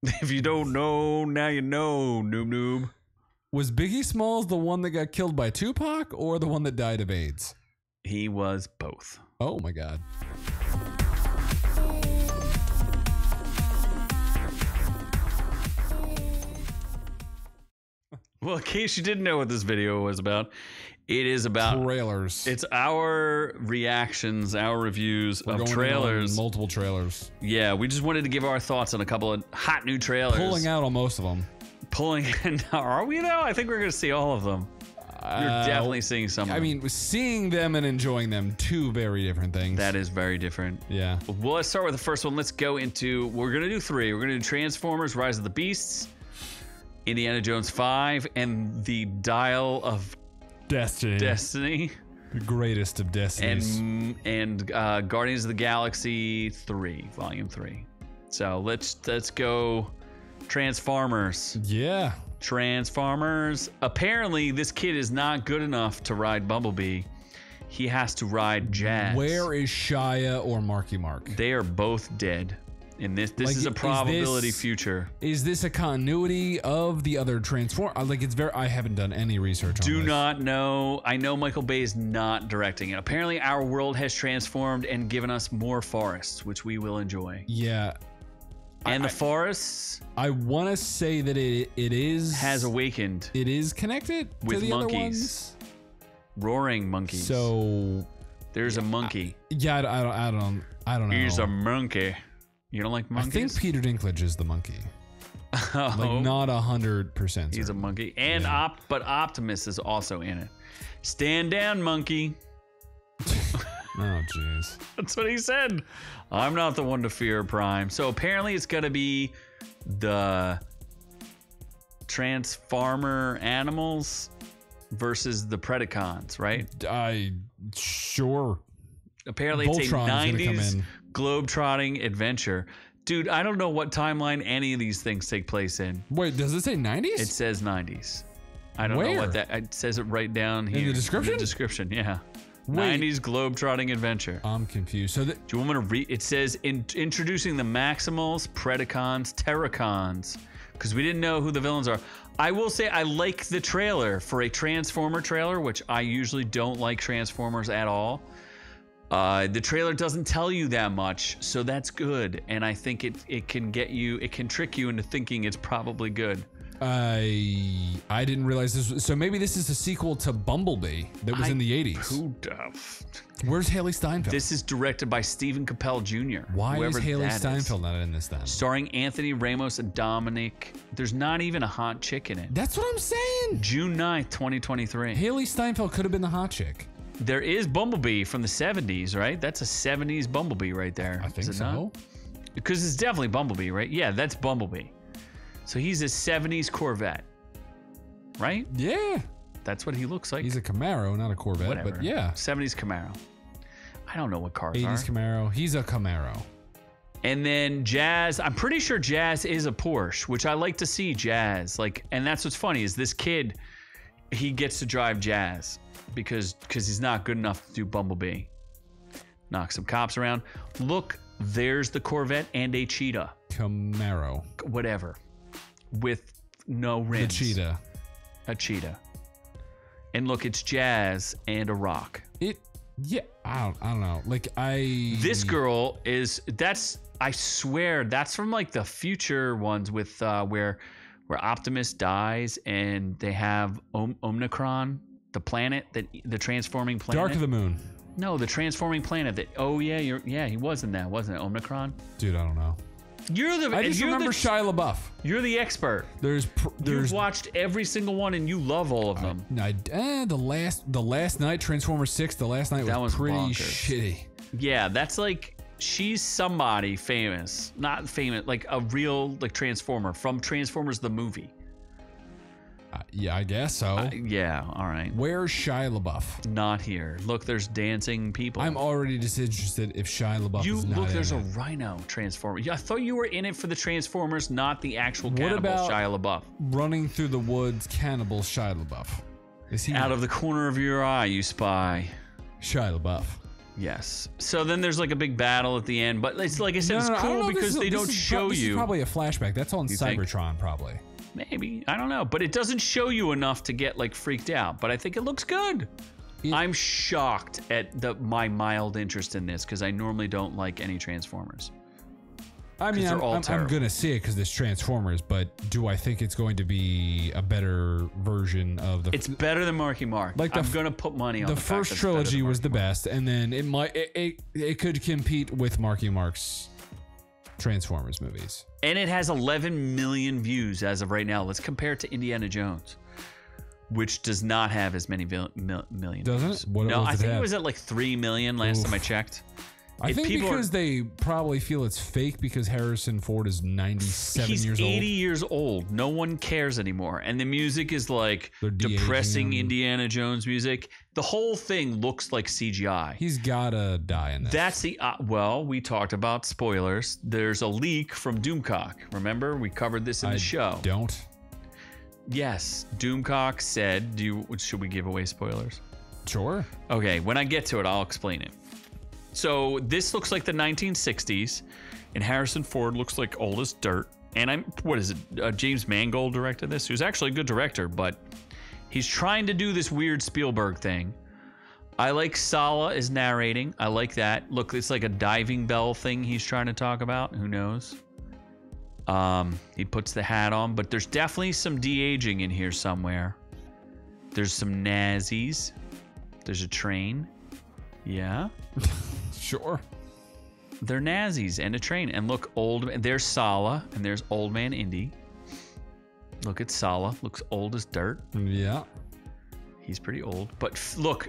If you don't know, now you know, noob noob. Was Biggie Smalls the one that got killed by Tupac or the one that died of AIDS? He was both. Oh my god. Well, in case you didn't know what this video was about, it is about Trailers. it's our reactions, our reviews We're of going trailers. multiple trailers. Yeah, we just wanted to give our thoughts on a couple of hot new trailers. Pulling out on most of them. Pulling in, are we though? I think we're gonna see all of them. You're Uh, definitely seeing some. Of I mean, seeing them and enjoying them, two very different things. that is very different. yeah. Well, let's start with the first one. Let's go into. We're gonna do three. We're gonna do Transformers: Rise of the Beasts, Indiana Jones Five, and the Dial of Destiny. Destiny, the greatest of destinies. and and uh, Guardians of the Galaxy Three, Volume Three. So let's let's go. Transformers. yeah. Transformers. Apparently, this kid is not good enough to ride Bumblebee. He has to ride Jazz. Where is Shia or Marky Mark? They are both dead. In this, this Like, is a is probability this- future. Is this a continuity of the other Transform? uh, Like it's very. I haven't done any research on Do this. not know. I know Michael Bay is not directing it. Apparently, our world has transformed and given us more forests, which we will enjoy. Yeah, And the forests I want to say that it it is has awakened it is connected With to the other monkeys. ones. roaring monkeys. So there's a monkey. yeah, I, I don't I don't I don't know. He's a monkey. You don't like monkeys? I think Peter Dinklage is the monkey. Oh, Like not a hundred percent. he's a monkey. And Op, but Optimus is also in it. Stand down, monkey. Oh jeez. That's what he said. I'm not the one to fear Prime. So apparently it's going to be the Transformer animals versus the Predacons, right? I sure. Apparently it's a gonna come 90s in. Globe-trotting adventure. Dude, I don't know what timeline any of these things take place in. Wait, does it say nineties? It says 90s. I don't know what that it says it right down here. In the description? the description, yeah. Wait. 90s globe-trotting adventure. I'm confused. So that Do you want me to read? It says in, introducing the Maximals, Predacons, Terrorcons, because we didn't know who the villains are. I will say I like the trailer for a Transformer trailer, which I usually don't like Transformers at all. Uh, the trailer doesn't tell you that much, so that's good, and I think it it can get you, it can trick you into thinking it's probably good. I I didn't realize this. Was, so maybe this is a sequel to Bumblebee that was I- in the eighties. Who the Where's Hailee Steinfeld? This is directed by Steven Caple Jr. Why is Hailee that is. Steinfeld not in this then? starring Anthony Ramos and Dominic. There's not even a hot chick in it. That's what I'm saying. June 9th, 2023. Hailee Steinfeld could have been the hot chick. There is Bumblebee from the 70s, right? That's a 70s Bumblebee right there. I think so. not? Because it's definitely Bumblebee, right? Yeah, that's Bumblebee. So he's a 70s Corvette, right? Yeah, That's what he looks like. he's a Camaro, not a Corvette, Whatever. but yeah, 70s Camaro. I don't know what cars 80s are. Camaro. He's a Camaro. And then Jazz, I'm pretty sure Jazz is a Porsche, which I like to see Jazz. Like, and that's what's funny is this kid, he gets to drive Jazz because because he's not good enough to do Bumblebee. Knock some cops around. Look, there's the Corvette and a cheetah, Camaro. whatever, with no The rims. cheetah. A cheetah. And look, it's Jazz and a rock. It. Yeah, I don't. I don't know. Like I. This girl is that's I swear that's from like the future ones with uh where where Optimus dies and they have Om- Omnicron, the planet that the transforming planet. Dark of the Moon. no, the transforming planet that oh yeah, you're yeah, he was in that, wasn't it? Omnicron? Dude, I don't know. You're the I just remember the, Shia LaBeouf. you're the expert. There's. Pr- there's. You've watched every single one and you love all of them. I, eh, the last the Last Knight Transformers Six. The Last Knight was, That was pretty bonkers. shitty. Yeah, that's like she's somebody famous, not famous, like a real like Transformer from Transformers the movie. Uh, yeah, I guess so. Uh, yeah, all right. Where's Shia LaBeouf? Not here. Look, there's dancing people. I'm already disinterested if Shia LaBeouf you is not look. There's a. Rhino Transformer. I thought you were in it for the Transformers, not the actual What cannibal about- Shia LaBeouf. running through the woods cannibal Shia LaBeouf. Is he Out of the corner of your eye, you spy. Shia LaBeouf? Yes. So then there's like a big battle at the end, but it's like I said, No, it's no, cool because is- they don't show pro- this you. Is probably a flashback. That's on think? Cybertron, probably. Maybe I don't know, but it doesn't show you enough to get like freaked out. But I think it looks good. It- I'm shocked at the my mild interest in this because I normally don't like any Transformers. I mean, I'm, I'm, I'm gonna see it because it's Transformers, but do I think it's going to be a better version of the? It's better than Marky Mark. Like the I'm gonna put money on the, the, first trilogy was the Mark. best, and then it might it, it, it could compete with Marky Mark's Transformers movies. and it has 11 million views as of right now. Let's compare it to Indiana Jones, which does not have as many vil- mil- million. Doesn't views. it? What- no, what I does it think it was at like three million last time I checked. I If think people are- because they probably feel it's fake because Harrison Ford is 97 He's years 80 old. years old. No one cares anymore. And the music is like depressing. Indiana Jones music. The whole thing looks like CGI. He's gotta die in this. That's the uh, well, we talked about spoilers. There's a leak from Doomcock. Remember, we covered this in the show. Don't. Yes, Doomcock said, "Do you, should we give away spoilers?" Sure. Okay, when I get to it, I'll explain it. So this looks like the 1960s, and Harrison Ford looks like old as dirt. And I'm what is it? Uh, James Mangold directed this, who's actually a good director, but he's trying to do this weird Spielberg thing. I like Sallah is narrating. I like that. Look, it's like a diving bell thing he's trying to talk about. Who knows? Um, he puts the hat on, but there's definitely some de aging in here somewhere. There's some Nazis. There's a train. Yeah. Sure. They're Nazis and a train. And look, old man there's Sallah and there's old man Indy. Look at Sallah. Looks old as dirt. Yeah. He's pretty old. But look,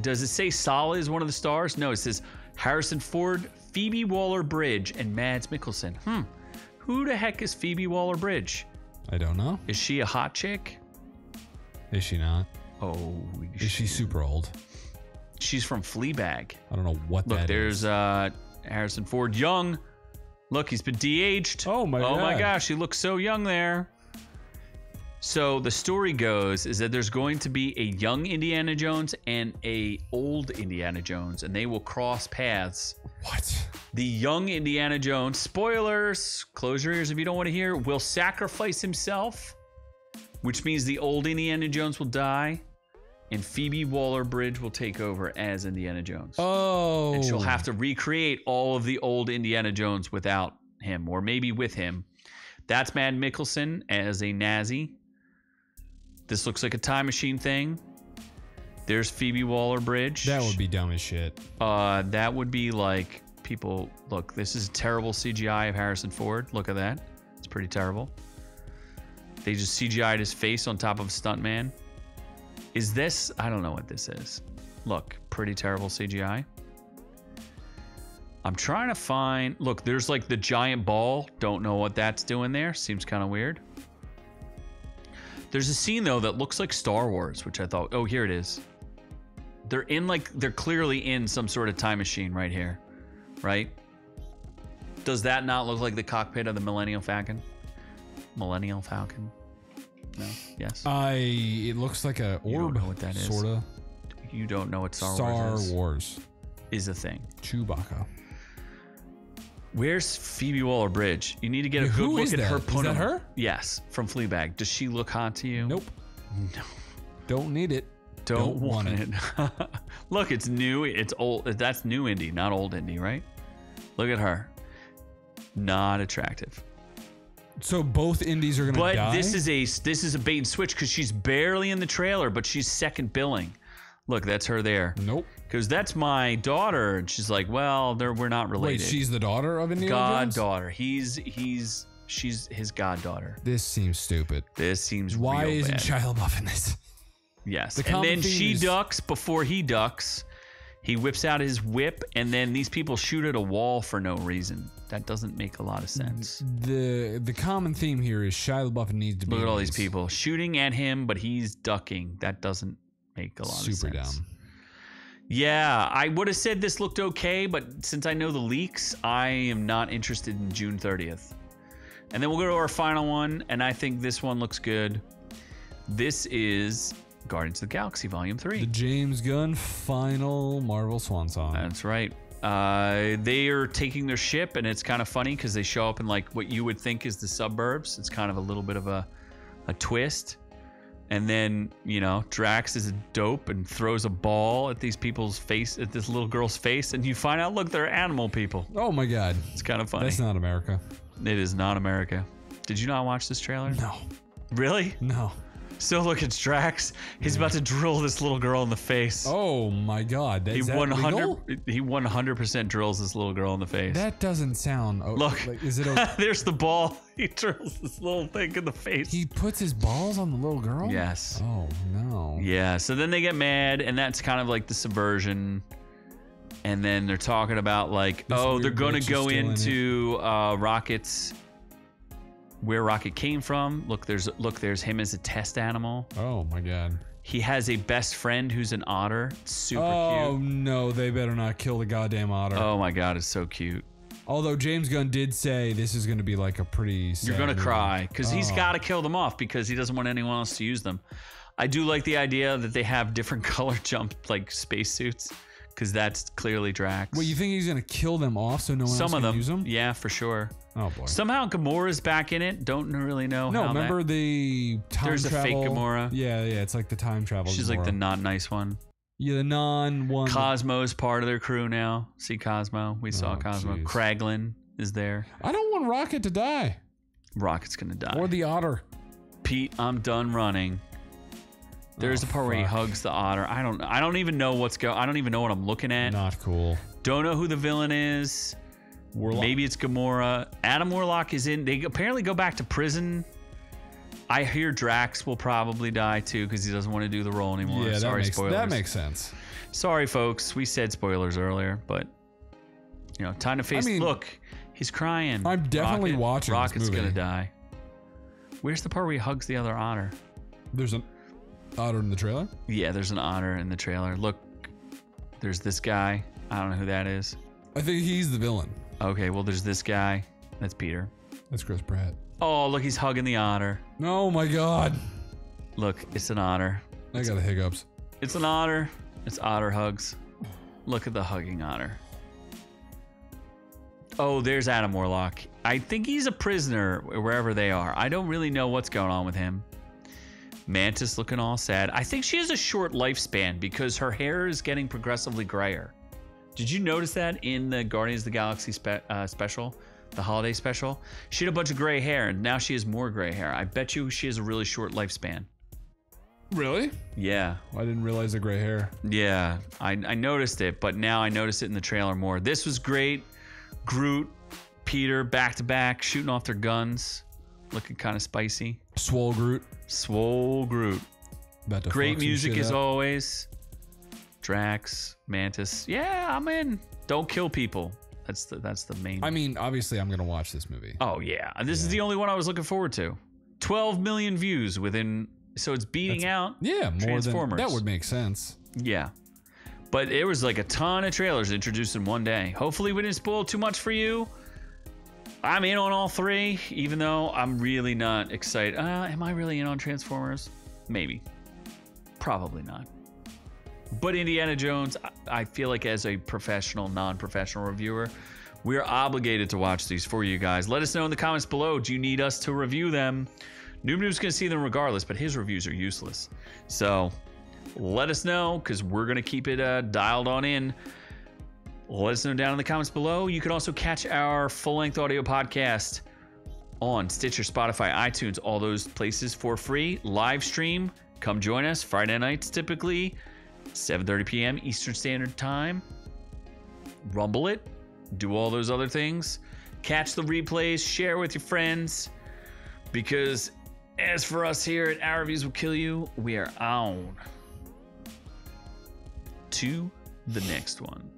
does it say Sallah is one of the stars? No, it says Harrison Ford, Phoebe Waller Bridge, and Mads Mikkelsen. Hmm. Who the heck is Phoebe Waller Bridge? I don't know. Is she a hot chick? Is she not? Oh, Is she super old? She's from Fleabag. I don't know what Look, that there's is. uh Harrison Ford young. Look, he's been de-aged. Oh my Oh my gosh, he looks so young there. So the story goes is that there's going to be a young Indiana Jones and a old Indiana Jones, and they will cross paths. What? The young Indiana Jones, spoilers, close your ears if you don't want to hear, will sacrifice himself, which means the old Indiana Jones will die, and Phoebe Waller Bridge will take over as Indiana Jones Oh. and she'll have to recreate all of the old Indiana Jones without him, or maybe with him. That's Mad Mikkelsen as a Nazi. This looks like a time machine thing. There's Phoebe Waller Bridge. That would be dumb as shit. Uh, that would be like people. Look, this is a terrible CGI of Harrison Ford. Look at that. It's pretty terrible. They just CGI'd his face on top of a stuntman. Is this? I don't know what this is. Look, pretty terrible CGI. I'm trying to find. Look, there's like the giant ball. Don't know what that's doing there. Seems kind of weird. There's a scene though that looks like Star Wars, which I thought, oh, here it is. They're in like they're clearly in some sort of time machine right here, right? Does that not look like the cockpit of the Millennial Falcon? Millennial Falcon? No. Yes. I. It looks like a You don't orb. know what that is. Sorta. you don't know what Star, Star Wars is, Star Wars. is a thing. Chewbacca. Where's Phoebe Waller-Bridge? You need to get a Yeah, good look at that? her. Is that her? Yes, from Fleabag. Does she look hot to you? Nope. No. Don't need it. Don't, Don't want, want it. Look, it's new. It's old. That's new Indy, not old Indy, right? Look at her. Not attractive. So both indies are gonna But die. this is a this is a bait and switch because she's barely in the trailer, but she's second billing. Look, that's her there. Nope. Because that's my daughter, and she's like, well, we're not Wait, related. she's the daughter of Indiana Jones? goddaughter. He's he's she's his goddaughter. This seems stupid. This seems Why isn't bad. Shia LaBeouf in this? Yes. The and then she is- ducks before he ducks. He whips out his whip, and then these people shoot at a wall for no reason. That doesn't make a lot of sense. The the common theme here is Shia LaBeouf needs to be. Look at all these people shooting at him, but he's ducking. That doesn't make a lot Super of sense. Super dumb. Yeah, I would have said this looked okay, but since I know the leaks, I am not interested in June 30th. And then we'll go to our final one, and I think this one looks good. This is Guardians of the Galaxy Volume 3. The James Gunn final Marvel Swan song. That's right. Uh, they are taking their ship, and it's kind of funny because they show up in like what you would think is the suburbs. It's kind of a little bit of a, a twist. And then, you know, Drax is a dope and throws a ball at these people's face, at this little girl's face, and you find out, look, they're animal people. oh my god. It's kind of funny. That's not America. it is not America. Did you not watch this trailer? No. Really? No. So look, at Drax. He's about to drill this little girl in the face. Oh my god. That, he is that 100 legal? he 100% drills this little girl in the face. That doesn't sound. Look. like, is it? Okay? There's the ball. He drills this little thing in the face. he puts his balls on the little girl. yes. Oh no. Yeah. So then they get mad, and that's kind of like the subversion. And then they're talking about like, This oh, they're gonna go still in into uh, Rocket's where Rocket came from. Look, there's look, there's him as a test animal. Oh my god. He has a best friend who's an otter. Super cute. oh cute. no, they better not kill the goddamn otter. Oh my god, it's so cute. Although James Gunn did say this is going to be like a pretty. You're gonna cry because he's oh. got to kill them off because he doesn't want anyone else to use them. I do like the idea that they have different color jump like spacesuits because that's clearly Drax. Well, you think he's going to kill them off so no one Some else of can them, use them? yeah, for sure. Oh boy. Somehow Gamora's back in it. Don't really know. no, how that- remember the time There's a fake travel? Gamora. Yeah, yeah, it's like the time travel. she's like the not nice one. yeah, the non one. Cosmo's part of their crew now. See Cosmo. We saw Oh, Cosmo. jeez. Kraglin is there. I don't want Rocket to die Rocket's gonna die. or the Otter. Pete, I'm done running. There's Oh, the part where he oh, hugs the otter. I don't. I don't even know what's go. I don't even know what I'm looking at. Not cool. Don't know who the villain is. Warlock. Maybe it's Gamora. Adam Warlock is in. They apparently go back to prison. I hear Drax will probably die too because he doesn't want to do the role anymore. Yeah, that Sorry, makes spoilers. that makes sense. Sorry, folks. We said spoilers earlier, but you know, time to face. mean, look, he's crying. I'm definitely Rocket- watching this Rocket's gonna die. Where's the part where he hugs the other otter? There's an Otter in the trailer. Yeah, there's an otter in the trailer. Look, there's this guy. I don't know who that is. I think he's the villain. Okay, well, there's this guy. That's Peter. That's Chris Pratt. Oh, look, he's hugging the otter. Oh my god. Look, it's an otter. I got the hiccups. It's an otter. It's otter hugs. Look at the hugging otter. Oh, there's Adam Warlock. I think he's a prisoner wherever they are. I don't really know what's going on with him. Mantis looking all sad. I think she has a short lifespan because her hair is getting progressively grayer. Did you notice that in the Guardians of the Galaxy spe- uh, special, the holiday special? She had a bunch of gray hair, and now she has more gray hair. I bet you she has a really short lifespan. Really? Yeah, I didn't realize the gray hair. yeah, I, I noticed it, but now I notice it in the trailer more. This was great. Groot, Peter, back to back, shooting off their guns, looking kind of spicy. Swole Groot. Swole to Great music as up. always. Drax, Mantis. Yeah, I'm in. Don't kill people. That's the that's the main. I mean, obviously, I'm gonna watch this movie. oh yeah, this is the only one I was looking forward to. 12 million views within, so it's beating out. yeah, more Transformers. than that would make sense. Yeah. But it was like a ton of trailers introduced in one day. Hopefully, we didn't spoil too much for you. I'm in on all three, even though I'm really not excited. Uh, am I really in on Transformers? Maybe. Probably not. But Indiana Jones, I- feel like as a professional, non professional reviewer, we're obligated to watch these for you guys. Let us know in the comments below. Do you need us to review them? Noob Noob's going to see them regardless, but his reviews are useless. So let us know because we're going to keep it uh, dialed on in. Let us know down in the comments below. You can also catch our full length audio podcast on Stitcher, Spotify, iTunes, all those places for free. Live stream. Come join us Friday nights typically, 7:30 p.m. Eastern Standard Time. Rumble it. Do all those other things. Catch the replays. Share with your friends. Because as for us here at Our Reviews Will Kill You, we are on to the next one.